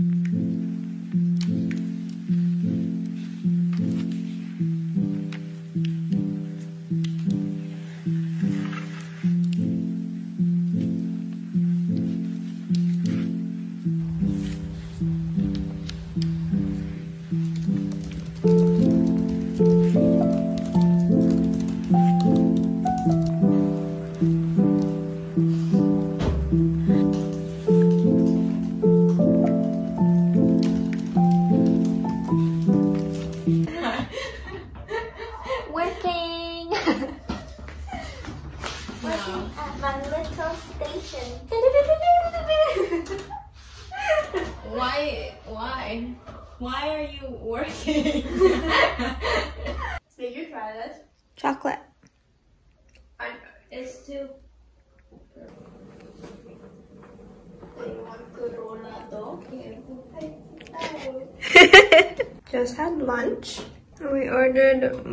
Working!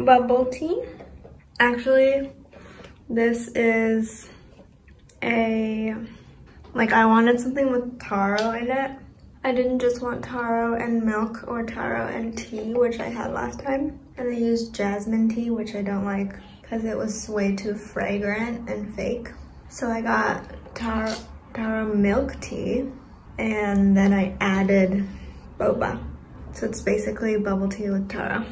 Bubble tea. Actually, this is a, like I wanted something with taro in it. I didn't just want taro and milk or taro and tea, which I had last time. And I used jasmine tea, which I don't like because it was way too fragrant and fake. So I got taro, taro milk tea and then I added boba. So it's basically bubble tea with taro.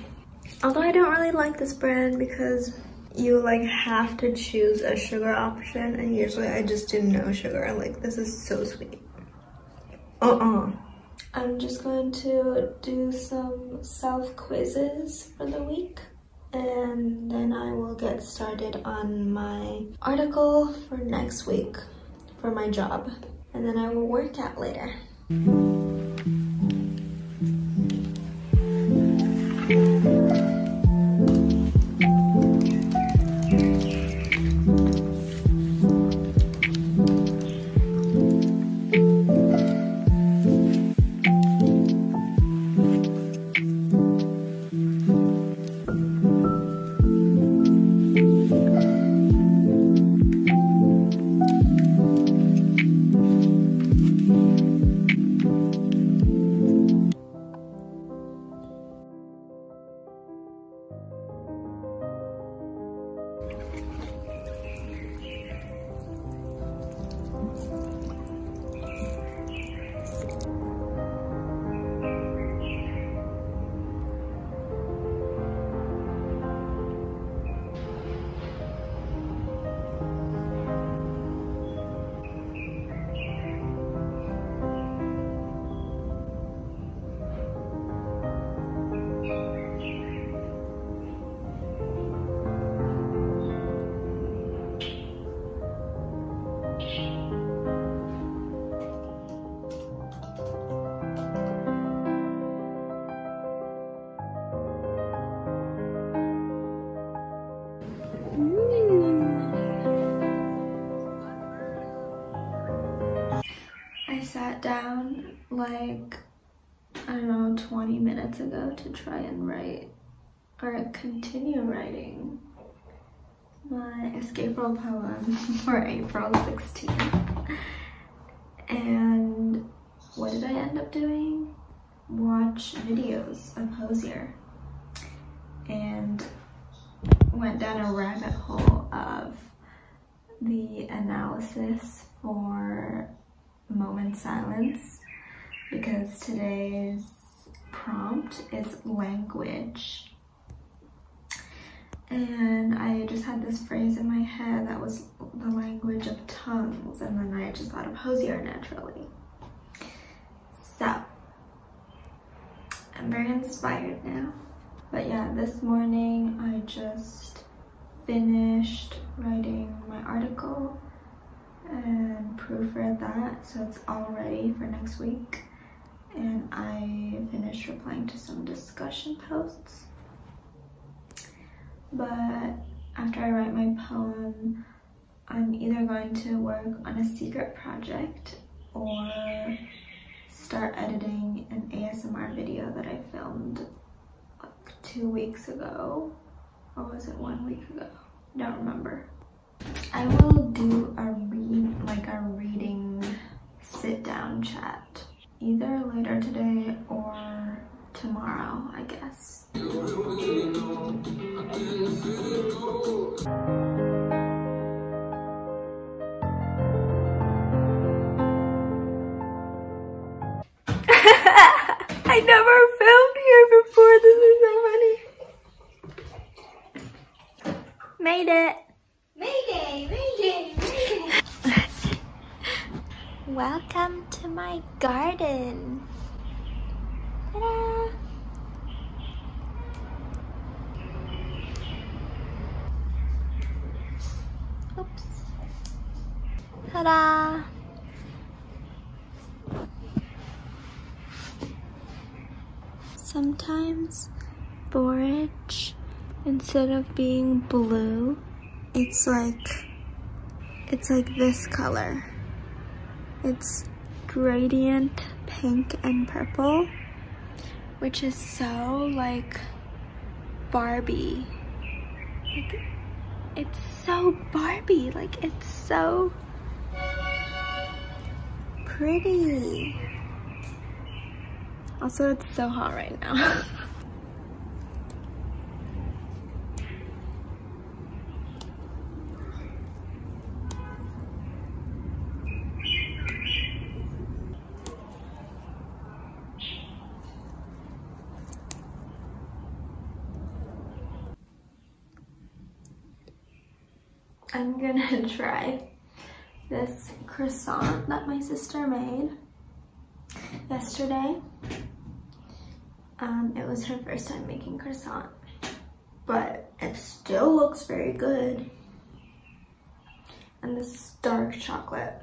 Although I don't really like this brand because you like have to choose a sugar option and usually I just do no sugar. Like this is so sweet. Uh-uh. I'm just going to do some self quizzes for the week and then I will get started on my article for next week for my job and then I will work out later. I like, I don't know, 20 minutes ago to try and write or continue writing my escapril poem for April 16th. And what did I end up doing? Watch videos of Hozier and went down a rabbit hole of the analysis for moment silence because today's prompt is language. And I just had this phrase in my head that was the language of tongues, and then I just thought of Hozier naturally. So, I'm very inspired now. But yeah, this morning I just finished writing my article and proofread that so it's all ready for next week and I finished replying to some discussion posts but after I write my poem I'm either going to work on a secret project or start editing an ASMR video that I filmed like two weeks ago or was it one week ago? I don't remember. I will do a read, like a reading sit down chat either later today or tomorrow, I guess. I never filmed here before. This is so funny. Made it. Mayday, mayday, mayday. Welcome to my garden. Ta-da! Oops. Ta-da! Sometimes borage, instead of being blue, it's like, it's like this color. It's gradient pink and purple, which is so like Barbie. Like, it's so Barbie, like it's so pretty. Also, it's so hot right now. I'm gonna try this croissant that my sister made yesterday. Um, it was her first time making croissant, but it still looks very good. And this is dark chocolate.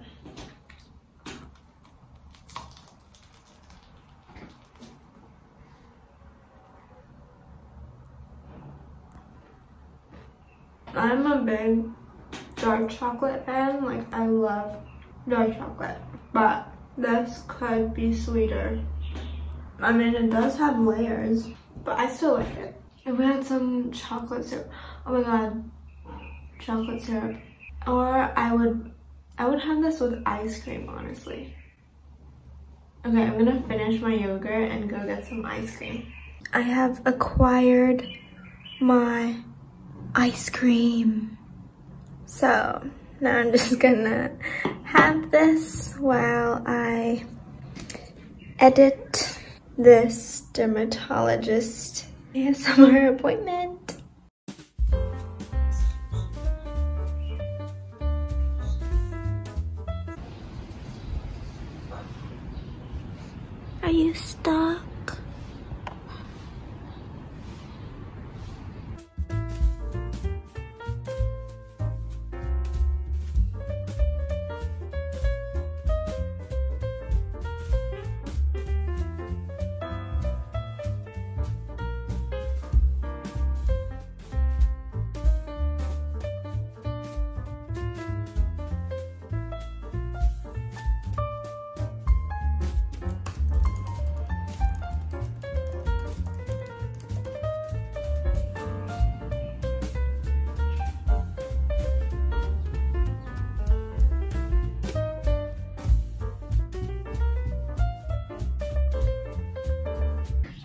I'm a big dark chocolate fan. Like, I love dark chocolate. But this could be sweeter. I mean, it does have layers, but I still like it. If we had some chocolate syrup, oh my god, chocolate syrup. Or I would, I would have this with ice cream, honestly. Okay, I'm gonna finish my yogurt and go get some ice cream. I have acquired my ice cream. So now I'm just gonna have this while I edit this dermatologist ASMR appointment.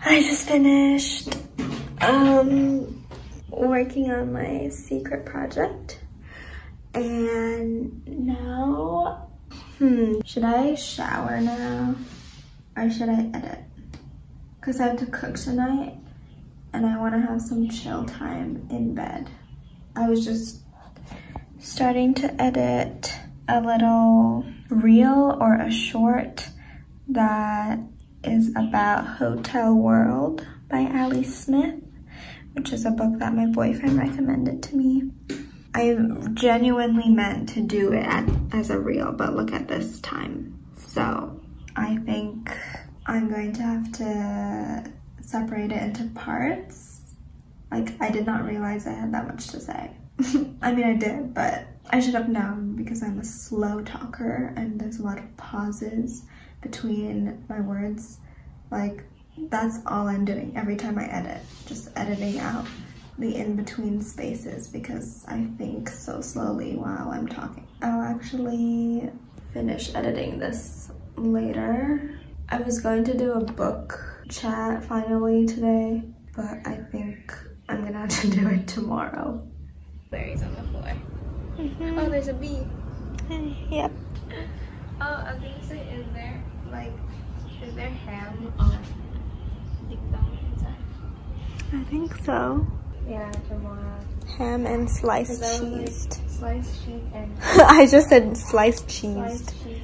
I just finished um, working on my secret project and now, hmm, should I shower now or should I edit? Because I have to cook tonight and I want to have some chill time in bed. I was just starting to edit a little reel or a short that is about Hotel World by Ali Smith, which is a book that my boyfriend recommended to me. I genuinely meant to do it as a reel, but look at this time. So I think I'm going to have to separate it into parts. Like I did not realize I had that much to say. I mean, I did, but I should have known because I'm a slow talker and there's a lot of pauses between my words. Like, that's all I'm doing every time I edit, just editing out the in-between spaces because I think so slowly while I'm talking. I'll actually finish editing this later I was going to do a book chat finally today, but I think I'm gonna have to do it tomorrow. Berries on the floor. Mm -hmm. Oh, there's a bee. Yep. Oh, I was gonna say, is there like, is there ham on I think so. Yeah, tomorrow. Ham and sliced cheese. Sliced cheese and. I just said sliced cheese. Sliced cheese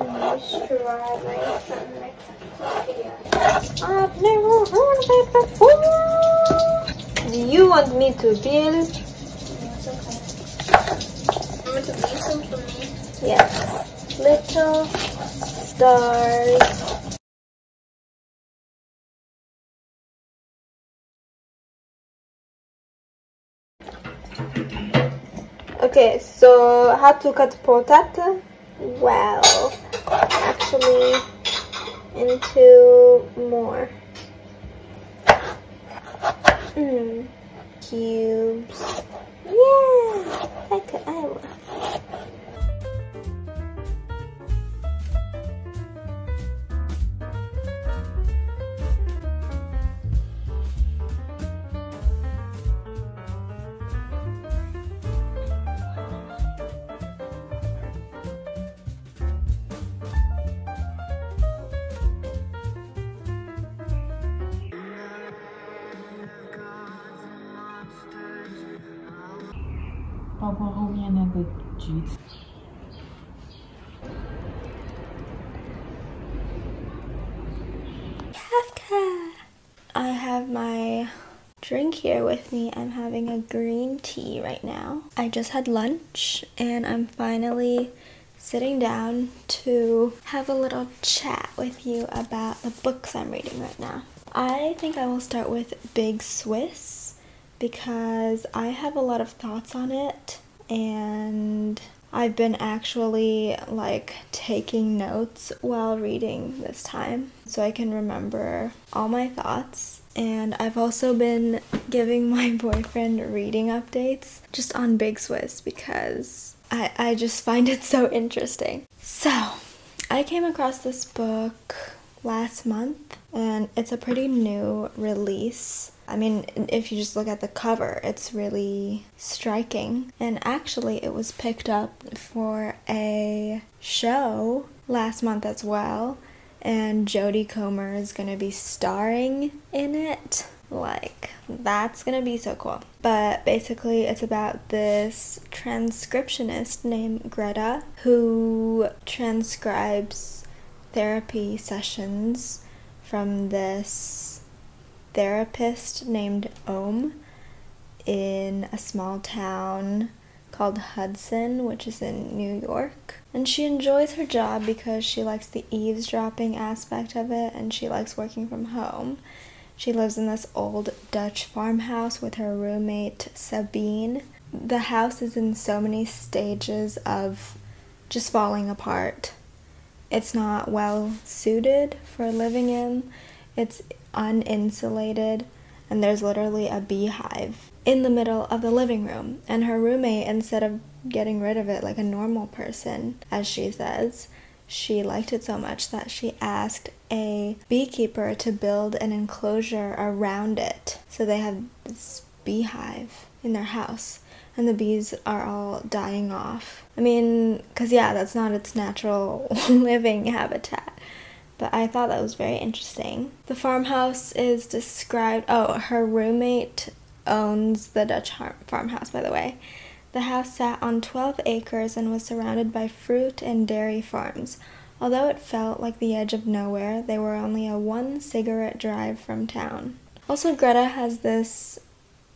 I've never before. Do you want me to feel? Yes, okay. Want to be some for me? Yes. Little stars. Okay, so how to cut potato? Well, actually into more mm. cubes. Yeah, like I Kafka! I have my drink here with me. I'm having a green tea right now. I just had lunch and I'm finally sitting down to have a little chat with you about the books I'm reading right now. I think I will start with Big Swiss because I have a lot of thoughts on it and I've been actually like taking notes while reading this time so I can remember all my thoughts. And I've also been giving my boyfriend reading updates just on Big Swiss because I, I just find it so interesting. So, I came across this book last month and it's a pretty new release. I mean, if you just look at the cover, it's really striking. And actually, it was picked up for a show last month as well. And Jodie Comer is to be starring in it. Like, that's to be so cool. But basically, it's about this transcriptionist named Greta who transcribes therapy sessions from this therapist named Om in a small town called Hudson, which is in New York. And she enjoys her job because she likes the eavesdropping aspect of it and she likes working from home. She lives in this old Dutch farmhouse with her roommate Sabine. The house is in so many stages of just falling apart. It's not well suited for living in. It's uninsulated, and there's literally a beehive in the middle of the living room. And her roommate, instead of getting rid of it like a normal person, as she says, she liked it so much that she asked a beekeeper to build an enclosure around it. So they have this beehive in their house and the bees are all dying off. I mean, because yeah, that's not its natural living habitat but I thought that was very interesting. The farmhouse is described, oh, her roommate owns the Dutch farmhouse, by the way. The house sat on 12 acres and was surrounded by fruit and dairy farms. Although it felt like the edge of nowhere, they were only a one cigarette drive from town. Also, Greta has this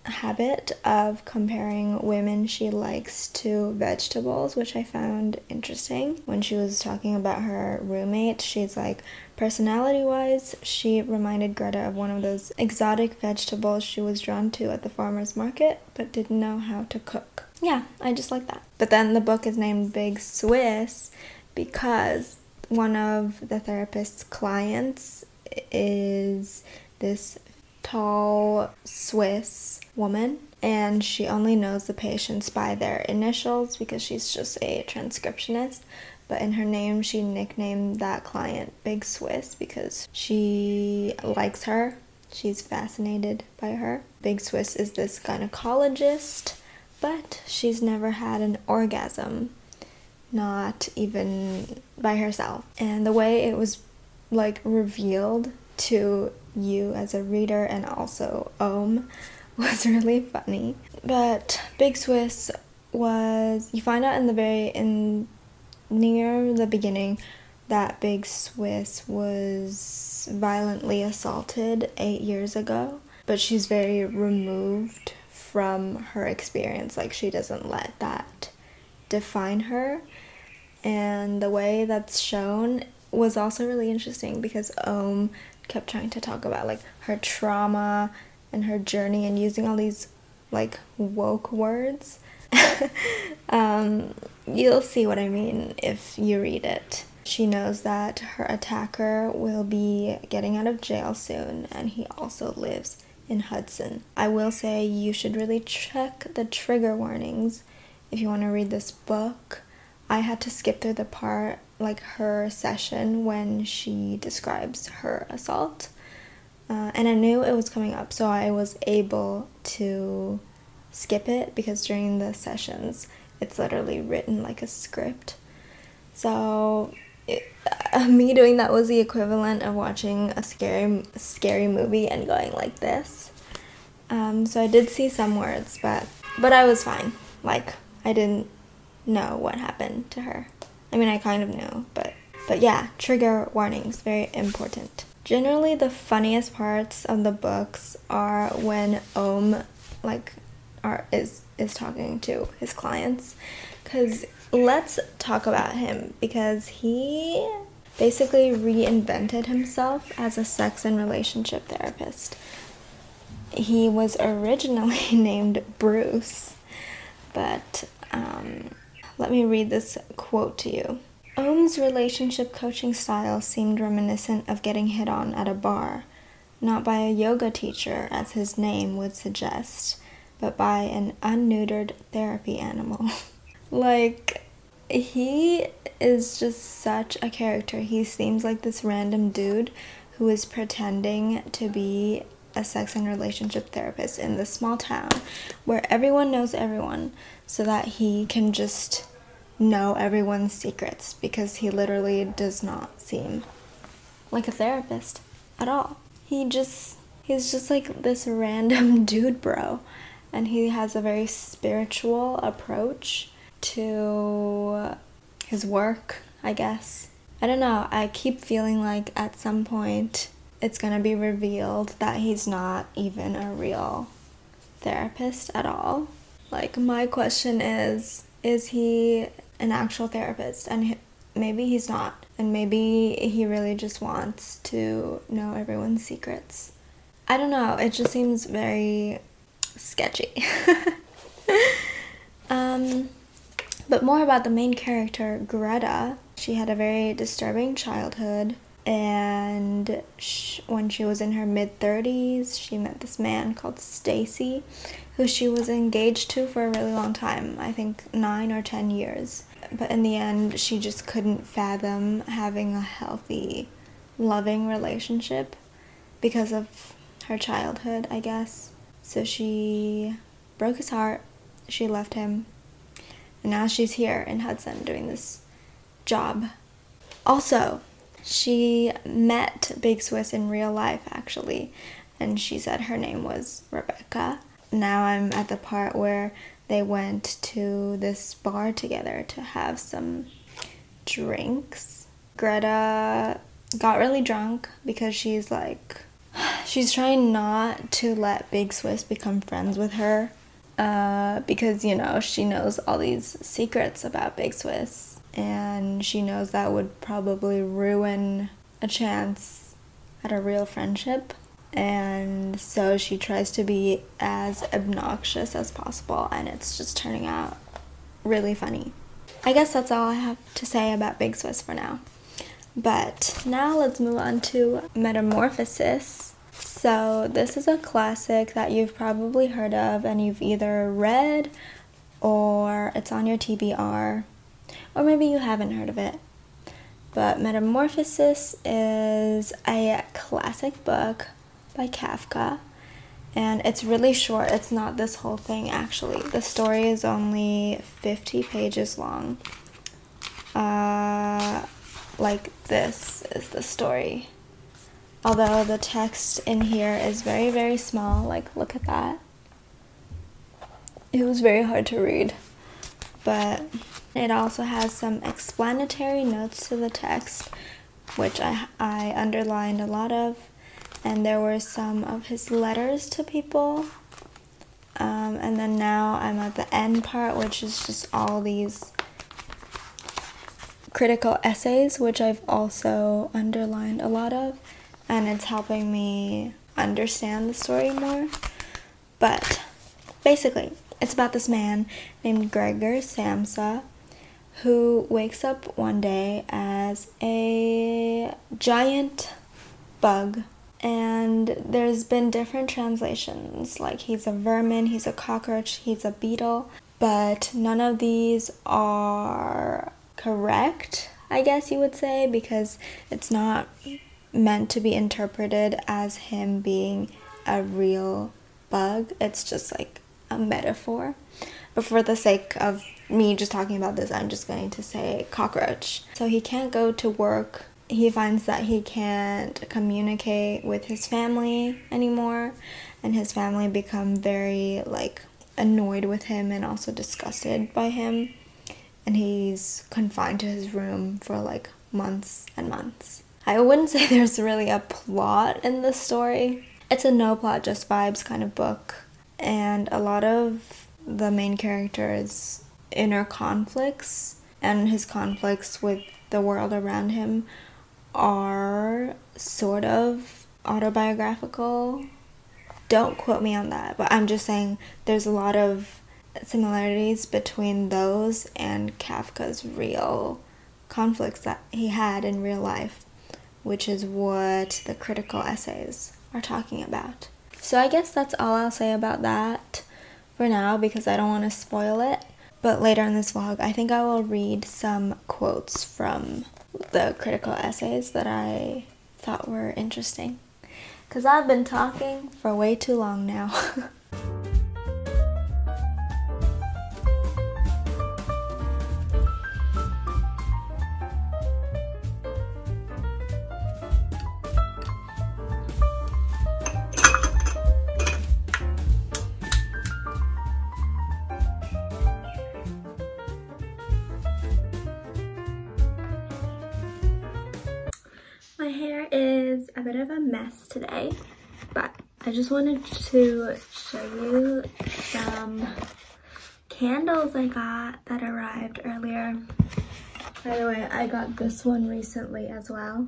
habit of comparing women she likes to vegetables, which I found interesting. When she was talking about her roommate, she's like, personality wise, she reminded Greta of one of those exotic vegetables she was drawn to at the farmer's market but didn't know how to cook. Yeah, I just like that. But then the book is named Big Swiss because one of the therapist's clients is this tall Swiss woman, and she only knows the patients by their initials because she's just a transcriptionist. But in her name, she nicknamed that client Big Swiss because she likes her. She's fascinated by her. Big Swiss is this gynecologist, but she's never had an orgasm, not even by herself. And the way it was like revealed to you as a reader and also Om was really funny. But Big Swiss was you find out in the very in near the beginning that Big Swiss was violently assaulted 8 years ago, but she's very removed from her experience like she doesn't let that define her. And the way that's shown was also really interesting because Om kept trying to talk about like her trauma and her journey and using all these like woke words. um, you'll see what I mean if you read it. She knows that her attacker will be getting out of jail soon and he also lives in Hudson. I will say you should really check the trigger warnings if you want to read this book. I had to skip through the part like her session when she describes her assault. Uh, and I knew it was coming up, so I was able to skip it because during the sessions it's literally written like a script. So it, uh, me doing that was the equivalent of watching a scary scary movie and going like this. Um, so I did see some words, but but I was fine. Like I didn't know what happened to her. I mean, I kind of knew, but but yeah, trigger warnings very important. Generally, the funniest parts of the books are when Om like are is is talking to his clients cuz let's talk about him because he basically reinvented himself as a sex and relationship therapist. He was originally named Bruce, but um, let me read this quote to you. Om's relationship coaching style seemed reminiscent of getting hit on at a bar, not by a yoga teacher, as his name would suggest, but by an unneutered therapy animal. like, he is just such a character. He seems like this random dude who is pretending to be a sex and relationship therapist in this small town where everyone knows everyone so that he can just know everyone's secrets because he literally does not seem like a therapist at all. He just he's just like this random dude bro and he has a very spiritual approach to his work, I guess. I don't know. I keep feeling like at some point it's going to be revealed that he's not even a real therapist at all. Like my question is is he an actual therapist and maybe he's not and maybe he really just wants to know everyone's secrets. I don't know it just seems very sketchy. Um, but more about the main character greta. She had a very disturbing childhood and she, when she was in her mid 30s she met this man called stacy who she was engaged to for a really long time i think 9 or 10 years but in the end, she just couldn't fathom having a healthy, loving relationship because of her childhood, I guess. So she broke his heart, she left him, and now she's here in Hudson doing this job. Also, she met Big Swiss in real life actually, and she said her name was Rebecca. Now I'm at the part where they went to this bar together to have some drinks. Greta got really drunk because she's like, she's trying not to let Big Swiss become friends with her uh, because, you know, she knows all these secrets about Big Swiss and she knows that would probably ruin a chance at a real friendship and so she tries to be as obnoxious as possible and it's just turning out really funny. I guess that's all I have to say about Big Swiss for now. But now let's move on to Metamorphosis. So this is a classic that you've probably heard of and you've either read or it's on your TBR or maybe you haven't heard of it. But Metamorphosis is a classic book by Kafka and it's really short. It's not this whole thing actually. The story is only 50 pages long. Uh, like this is the story. Although the text in here is very, very small. Like, look at that. It was very hard to read. But it also has some explanatory notes to the text, which I, I underlined a lot of. And there were some of his letters to people. Um, and then now I'm at the end part, which is just all these critical essays, which I've also underlined a lot of, and it's helping me understand the story more. But basically, it's about this man named Gregor Samsa who wakes up one day as a giant bug. And there's been different translations, like he's a vermin, he's a cockroach, he's a beetle, but none of these are correct, I guess you would say, because it's not meant to be interpreted as him being a real bug. It's just like a metaphor. But for the sake of me just talking about this, I'm just going to say cockroach. So he can't go to work. He finds that he can't communicate with his family anymore, and his family become very like annoyed with him and also disgusted by him and he's confined to his room for like months and months. I wouldn't say there's really a plot in this story. It's a no plot, just vibes kind of book, and a lot of the main character's inner conflicts and his conflicts with the world around him are sort of autobiographical. Don't quote me on that, but I'm just saying there's a lot of similarities between those and Kafka's real conflicts that he had in real life, which is what the critical essays are talking about. So I guess that's all I'll say about that for now because I don't want to spoil it. But later in this vlog, I think I will read some quotes from the critical essays that I thought were interesting. Because I've been talking for way too long now. I just wanted to show you some candles I got that arrived earlier. By the way, I got this one recently as well.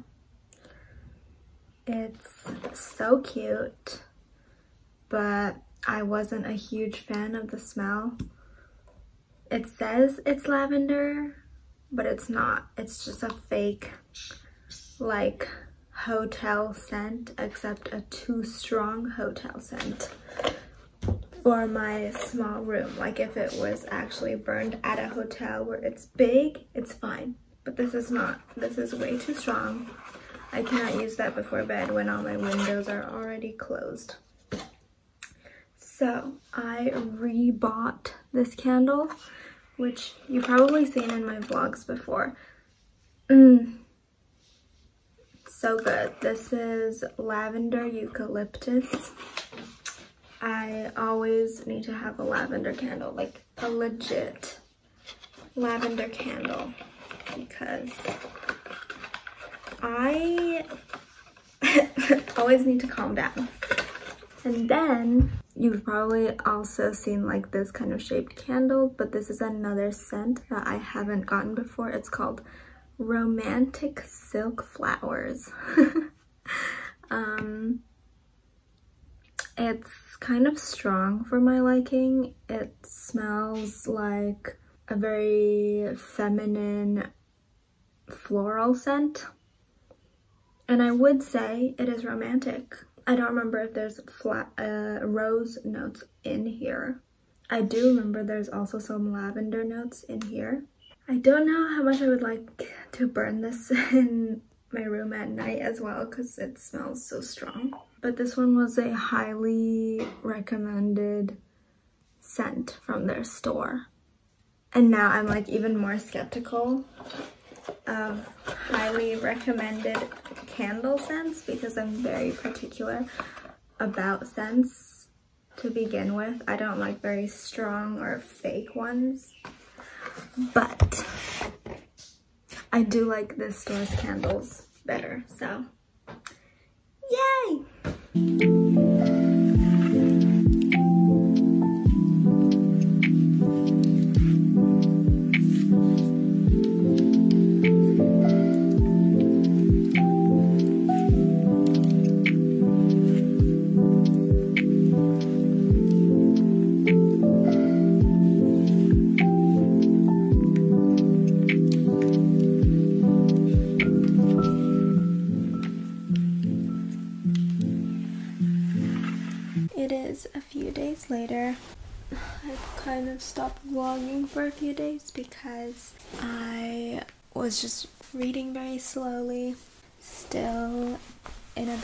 It's so cute, but I wasn't a huge fan of the smell. It says it's lavender, but it's not. It's just a fake like hotel scent except a too strong hotel scent for my small room. Like if it was actually burned at a hotel where it's big it's fine. But this is not this is way too strong. I cannot use that before bed when all my windows are already closed. So I rebought this candle which you've probably seen in my vlogs before. Mm so good. This is lavender eucalyptus. I always need to have a lavender candle, like a legit lavender candle because I always need to calm down. And then you've probably also seen like this kind of shaped candle, but this is another scent that I haven't gotten before. It's called romantic silk flowers. um, it's kind of strong for my liking. It smells like a very feminine floral scent. And I would say it is romantic. I don't remember if there's flat uh, rose notes in here. I do remember there's also some lavender notes in here. I don't know how much I would like to burn this in my room at night as well because it smells so strong. But this one was a highly recommended scent from their store. And now I'm like even more skeptical of highly recommended candle scents because I'm very particular about scents to begin with. I don't like very strong or fake ones. But I do like this store's candles better, so yay!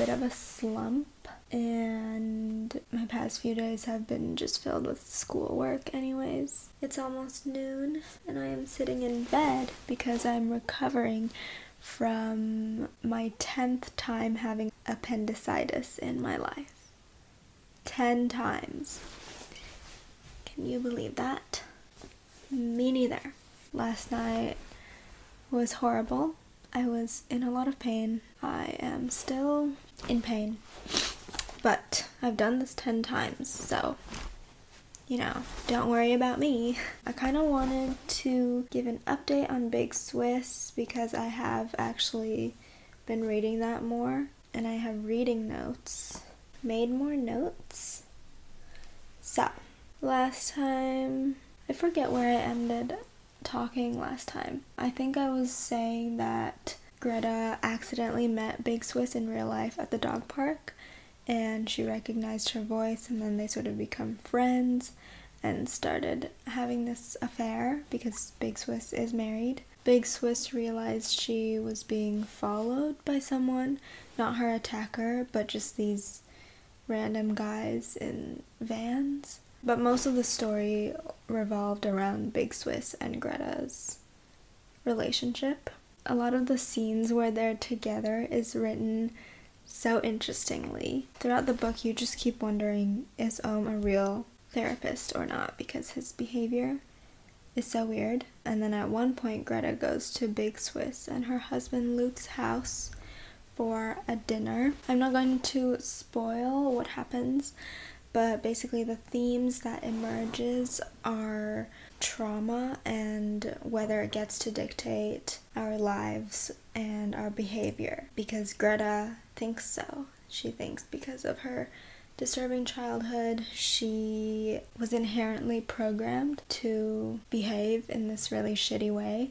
Bit of a slump, and my past few days have been just filled with schoolwork, anyways. It's almost noon, and I am sitting in bed because I'm recovering from my 10th time having appendicitis in my life. 10 times. Can you believe that? Me neither. Last night was horrible. I was in a lot of pain. I am still in pain. But I've done this 10 times, so you know, don't worry about me. I kind of wanted to give an update on Big Swiss because I have actually been reading that more and I have reading notes made more notes. So, last time, I forget where I ended talking last time. I think I was saying that Greta accidentally met Big Swiss in real life at the dog park and she recognized her voice and then they sort of become friends and started having this affair because Big Swiss is married. Big Swiss realized she was being followed by someone, not her attacker, but just these random guys in vans. But most of the story revolved around Big Swiss and Greta's relationship. A lot of the scenes where they're together is written so interestingly. Throughout the book, you just keep wondering is Om a real therapist or not because his behavior is so weird. And then at one point, Greta goes to Big Swiss and her husband Luke's house for a dinner. I'm not going to spoil what happens, but basically the themes that emerges are trauma and whether it gets to dictate our lives and our behavior because Greta thinks so. She thinks because of her disturbing childhood, she was inherently programmed to behave in this really shitty way,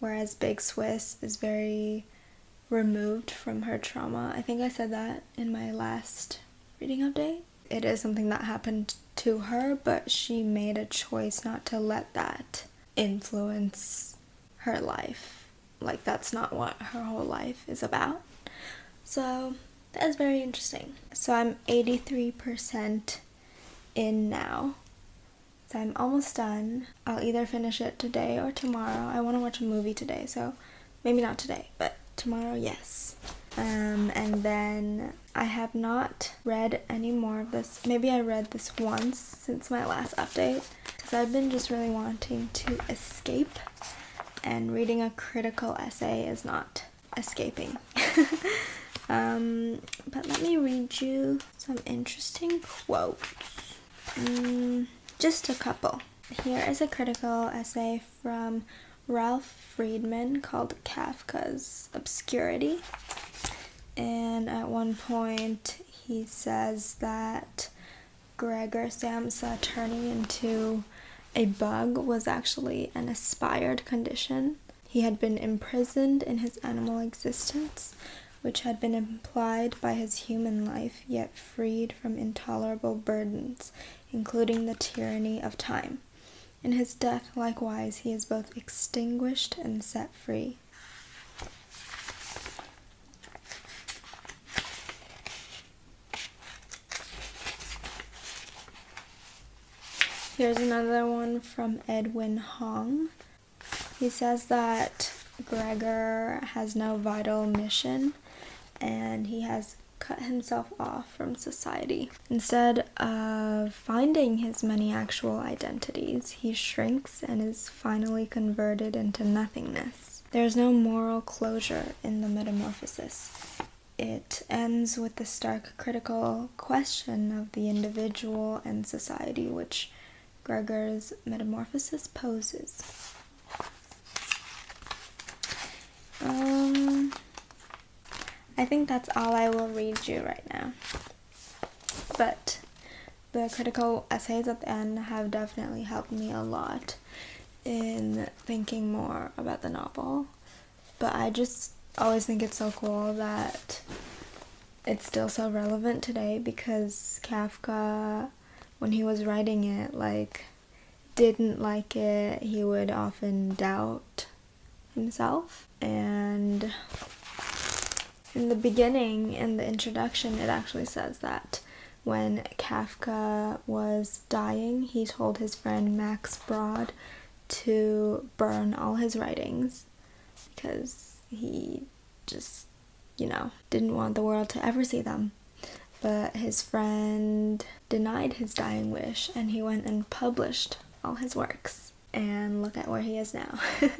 whereas Big Swiss is very removed from her trauma. I think I said that in my last reading update. It is something that happened to her, but she made a choice not to let that influence her life. Like, that's not what her whole life is about. So, that is very interesting. So, I'm 83% in now. So, I'm almost done. I'll either finish it today or tomorrow. I want to watch a movie today, so maybe not today, but tomorrow, yes. Um, and then I have not read any more of this. Maybe I read this once since my last update because I've been just really wanting to escape and reading a critical essay is not escaping. um, but let me read you some interesting quotes. Mm, just a couple. Here is a critical essay from Ralph Freedman called Kafka's Obscurity. And at one point, he says that Gregor Samsa turning into a bug was actually an aspired condition. He had been imprisoned in his animal existence which had been implied by his human life, yet freed from intolerable burdens, including the tyranny of time. In his death, likewise, he is both extinguished and set free. Here's another one from Edwin Hong. He says that Gregor has no vital mission and he has cut himself off from society. Instead of finding his many actual identities, he shrinks and is finally converted into nothingness. There's no moral closure in the metamorphosis. It ends with the stark critical question of the individual and society, which Gregor's metamorphosis poses. Um, I think that's all I will read you right now. But the critical essays at the end have definitely helped me a lot in thinking more about the novel. But I just always think it's so cool that it's still so relevant today because Kafka when he was writing it, like, didn't like it. He would often doubt himself. And in the beginning, in the introduction, it actually says that when Kafka was dying, he told his friend Max Brod to burn all his writings because he just, you know, didn't want the world to ever see them but his friend denied his dying wish and he went and published all his works. And look at where he is now.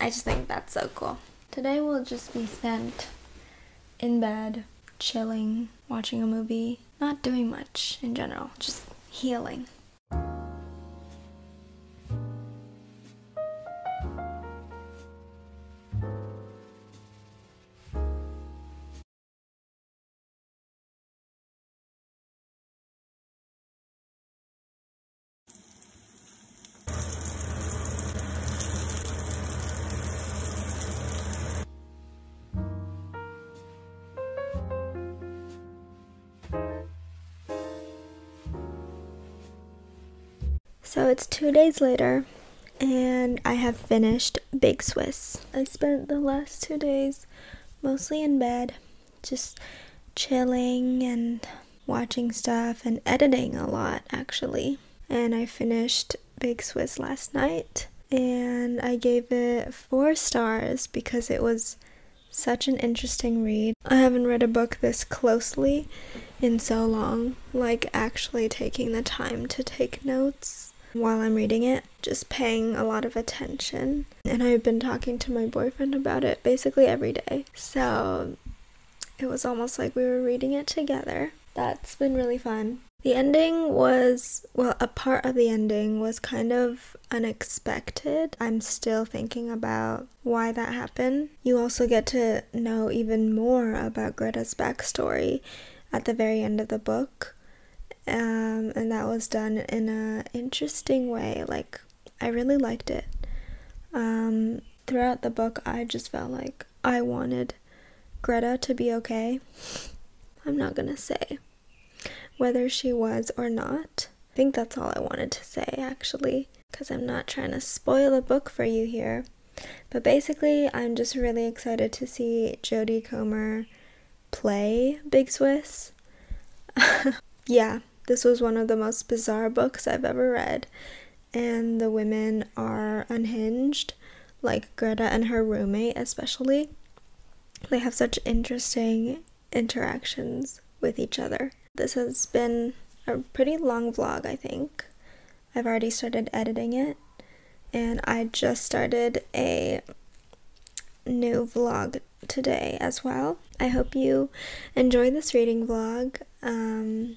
I just think that's so cool. Today will just be spent in bed, chilling, watching a movie, not doing much in general, just healing. So it's two days later, and I have finished Big Swiss. I spent the last two days mostly in bed, just chilling and watching stuff and editing a lot actually. And I finished Big Swiss last night, and I gave it four stars because it was such an interesting read. I haven't read a book this closely in so long, like actually taking the time to take notes while I'm reading it, just paying a lot of attention. And I've been talking to my boyfriend about it basically every day. So it was almost like we were reading it together. That's been really fun. The ending was, well, a part of the ending was kind of unexpected. I'm still thinking about why that happened. You also get to know even more about Greta's backstory at the very end of the book um, and that was done in a interesting way. Like I really liked it. Um, throughout the book, I just felt like I wanted Greta to be okay. I'm not gonna say whether she was or not. I think that's all I wanted to say actually, because I'm not trying to spoil the book for you here. But basically, I'm just really excited to see Jodie Comer play Big Swiss. yeah, this was one of the most bizarre books I've ever read, and the women are unhinged, like Greta and her roommate, especially. They have such interesting interactions with each other. This has been a pretty long vlog, I think. I've already started editing it, and I just started a new vlog today as well. I hope you enjoy this reading vlog. Um,